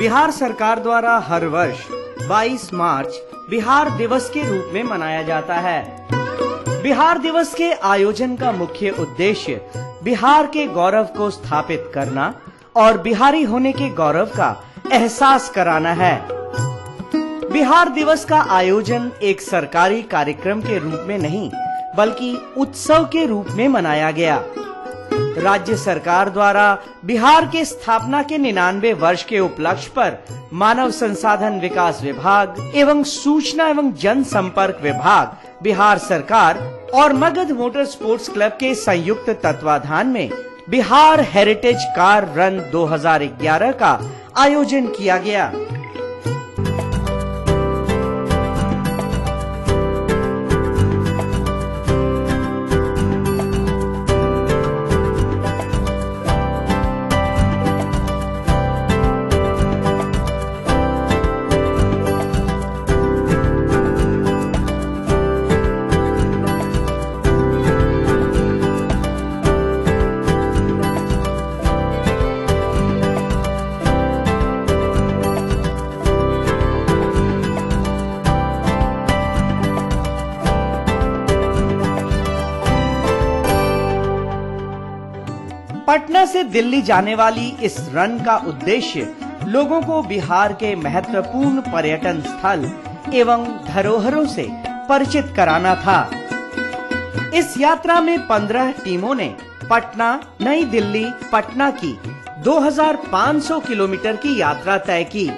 बिहार सरकार द्वारा हर वर्ष 22 मार्च बिहार दिवस के रूप में मनाया जाता है। बिहार दिवस के आयोजन का मुख्य उद्देश्य बिहार के गौरव को स्थापित करना और बिहारी होने के गौरव का एहसास कराना है। बिहार दिवस का आयोजन एक सरकारी कार्यक्रम के रूप में नहीं, बल्कि उत्सव के रूप में मनाया गया। राज्य सरकार द्वारा बिहार के स्थापना के निन्यानवे वर्ष के उपलक्ष्य पर मानव संसाधन विकास विभाग एवं सूचना एवं जनसंपर्क विभाग, बिहार सरकार और मगध मोटर स्पोर्ट्स क्लब के संयुक्त तत्वाधान में बिहार हेरिटेज कार रन 2011 का आयोजन किया गया। पटना से दिल्ली जाने वाली इस रन का उद्देश्य लोगों को बिहार के महत्वपूर्ण पर्यटन स्थल एवं धरोहरों से परिचित कराना था। इस यात्रा में 15 टीमों ने पटना, नई दिल्ली, पटना की 2500 किलोमीटर की यात्रा तय की।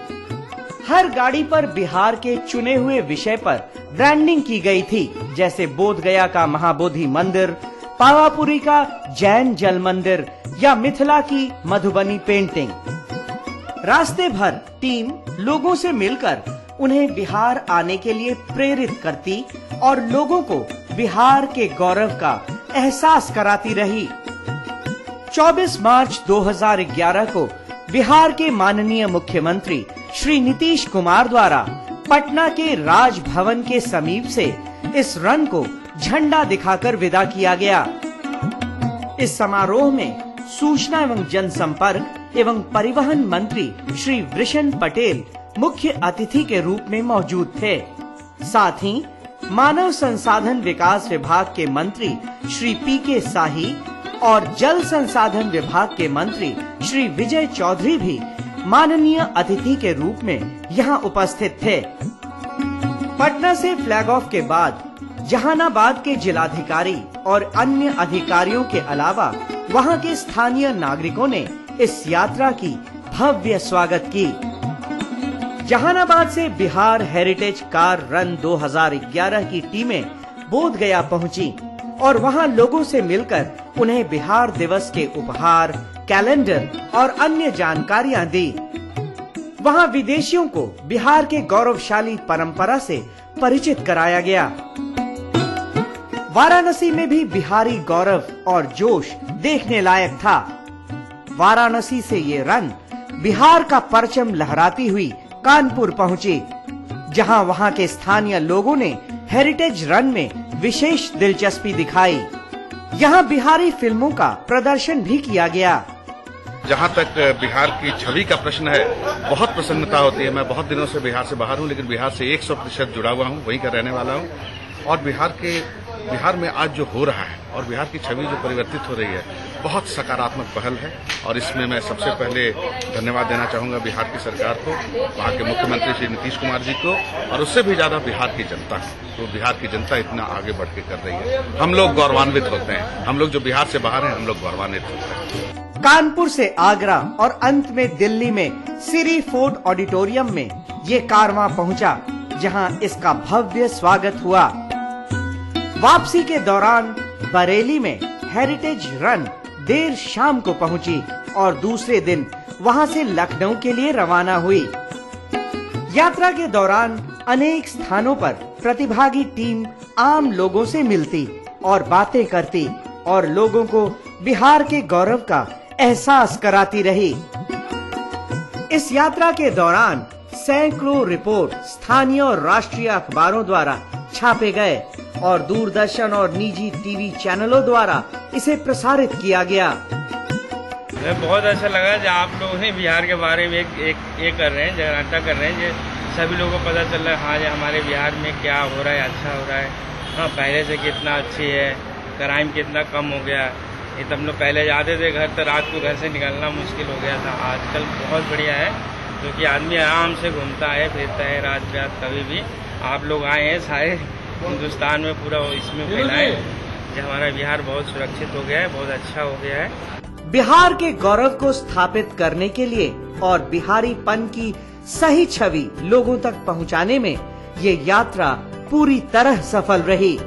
हर गाड़ी पर बिहार के चुने हुए विषय पर ब्रांडिंग की गई थी, जैसे बोध गया का महाबोधि मंदिर पावापुरी का जैन जल मंदिर या मिथिला की मधुबनी पेंटिंग रास्ते भर टीम लोगों से मिलकर उन्हें बिहार आने के लिए प्रेरित करती और लोगों को बिहार के गौरव का एहसास कराती रही। 24 मार्च 2011 को बिहार के माननीय मुख्यमंत्री श्री नीतीश कुमार द्वारा पटना के राजभवन के समीप से इस रन को झंडा दिखाकर विदा किया गया। इस समारोह में सूचना एवं जनसंपर्क एवं परिवहन मंत्री श्री वृषण पटेल मुख्य अतिथि के रूप में मौजूद थे। साथ ही मानव संसाधन विकास विभाग के मंत्री श्री पी के शाही और जल संसाधन विभाग के मंत्री श्री विजय चौधरी भी माननीय अतिथि के रूप में यहाँ उपस्थित थे। पटना से फ्लैग ऑफ़ के बाद जहानाबाद के जिलाधिकारी और अन्य अधिकारियों के अलावा वहाँ के स्थानीय नागरिकों ने इस यात्रा की भव्य स्वागत की। जहानाबाद से बिहार हेरिटेज कार रन 2011 की टीमें बोध गया पहुँची और वहाँ लोगों से मिलकर उन्हें बिहार दिवस के उपहार, कैलेंडर और अन्य जानकारियाँ दी। वहाँ विदेशियों को बिहार के गौरवशाली परंपरा से परिचित कराया गया। वाराणसी में भी बिहारी गौरव और जोश देखने लायक था। वाराणसी से ये रन बिहार का परचम लहराती हुई कानपुर पहुँची, जहाँ वहाँ के स्थानीय लोगों ने हेरिटेज रन में विशेष दिलचस्पी दिखाई। यहाँ बिहारी फ़िल्मों का प्रदर्शन भी किया गया। जहाँ तक बिहार की छवि का प्रश्न है, बहुत प्रसन्नता होती है। मैं बहुत दिनों से बिहार से बाहर हूँ, लेकिन बिहार से 100 प्रतिशत जुड़ा हुआ हूँ, वहीं का रहने वाला हूँ। और बिहार के बिहार में आज जो हो रहा है और बिहार की छवि जो परिवर्तित हो रही है, बहुत सकारात्मक पहल है। और इसमें मैं सबसे पहले धन्यवाद देना चाहूँगा बिहार की सरकार को, वहाँ के मुख्यमंत्री श्री नीतीश कुमार जी को, और उससे भी ज़्यादा बिहार की जनता तो बिहार की जनता इतना आगे बढ़ के कर रही है। हम लोग गौरवान्वित होते हैं। हम लोग जो बिहार से बाहर हैं, हम लोग गौरवान्वित होते हैं। कानपुर से आगरा और अंत में दिल्ली में सिरी फोर्ट ऑडिटोरियम में ये कारवां पहुँचा, जहाँ इसका भव्य स्वागत हुआ। वापसी के दौरान बरेली में हेरिटेज रन देर शाम को पहुँची और दूसरे दिन वहाँ से लखनऊ के लिए रवाना हुई। यात्रा के दौरान अनेक स्थानों पर प्रतिभागी टीम आम लोगों से मिलती और बातें करती और लोगों को बिहार के गौरव का एहसास कराती रही। इस यात्रा के दौरान सैकड़ों रिपोर्ट स्थानीय और राष्ट्रीय अखबारों द्वारा छापे गए और दूरदर्शन और निजी टीवी चैनलों द्वारा इसे प्रसारित किया गया। हमें बहुत अच्छा लगा जो आप लोग ने बिहार के बारे में एक एक, ये कर रहे हैं जगराता कर रहे हैं सभी लोगों को पता चल रहा है हाँ जो हमारे बिहार में क्या हो रहा है अच्छा हो रहा है। हाँ पहले से कितना अच्छी है, क्राइम कितना कम हो गया। ये तब लोग पहले जाते थे घर तो रात को घर से निकलना मुश्किल हो गया था। आजकल बहुत बढ़िया है क्योंकि आदमी आराम से घूमता है, फिरता है रात रात कभी भी। आप लोग आए हैं, सारे हिंदुस्तान में पूरा इसमें फैलाए जो। हमारा बिहार बहुत सुरक्षित हो गया है बहुत अच्छा हो गया है। बिहार के गौरव को स्थापित करने के लिए और बिहारी पन की सही छवि लोगों तक पहुँचाने में ये यात्रा पूरी तरह सफल रही।